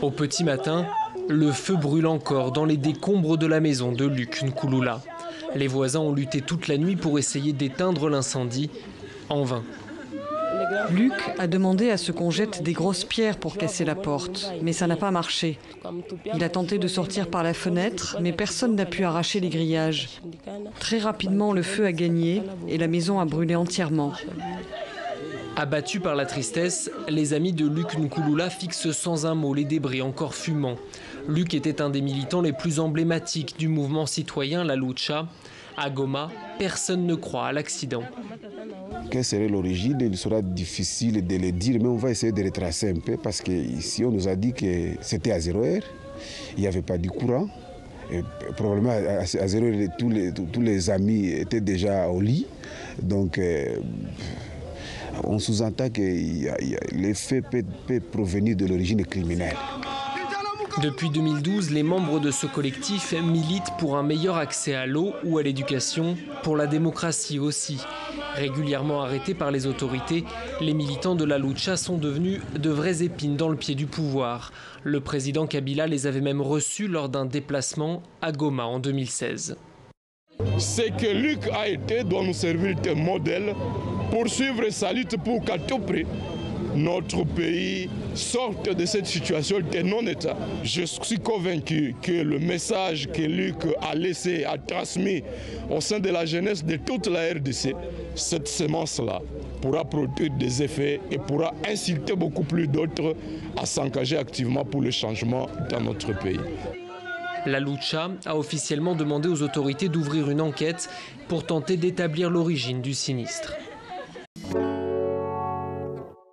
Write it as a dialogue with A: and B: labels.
A: Au petit matin, le feu brûle encore dans les décombres de la maison de Luc Nkulula. Les voisins ont lutté toute la nuit pour essayer d'éteindre l'incendie, en vain.
B: Luc a demandé à ce qu'on jette des grosses pierres pour casser la porte, mais ça n'a pas marché. Il a tenté de sortir par la fenêtre, mais personne n'a pu arracher les grillages. Très rapidement, le feu a gagné et la maison a brûlé entièrement.
A: Abattus par la tristesse, les amis de Luc Nkulula fixent sans un mot les débris encore fumants. Luc était un des militants les plus emblématiques du mouvement citoyen La Lucha. À Goma, personne ne croit à l'accident.
C: Quelle serait l'origine? Il sera difficile de le dire, mais on va essayer de retracer un peu parce qu'ici on nous a dit que c'était à zéro heure, il n'y avait pas de courant. Et probablement à zéro heure, tous les, tous les amis étaient déjà au lit. Donc euh, on sous-entend que l'effet peut, peut provenir de l'origine criminelle.
A: Depuis 2012, les membres de ce collectif militent pour un meilleur accès à l'eau ou à l'éducation, pour la démocratie aussi. Régulièrement arrêtés par les autorités, les militants de la lucha sont devenus de vraies épines dans le pied du pouvoir. Le président Kabila les avait même reçus lors d'un déplacement à Goma en 2016.
D: C'est que Luc a été doit nous servir de modèle pour suivre sa lutte pour qu'à tout prix, notre pays sorte de cette situation de non-État. Je suis convaincu que le message que Luc a laissé, a transmis au sein de la jeunesse de toute la RDC, cette semence-là pourra produire des effets et pourra inciter beaucoup plus d'autres à s'engager activement pour le changement dans notre pays.
A: La Lucha a officiellement demandé aux autorités d'ouvrir une enquête pour tenter d'établir l'origine du sinistre.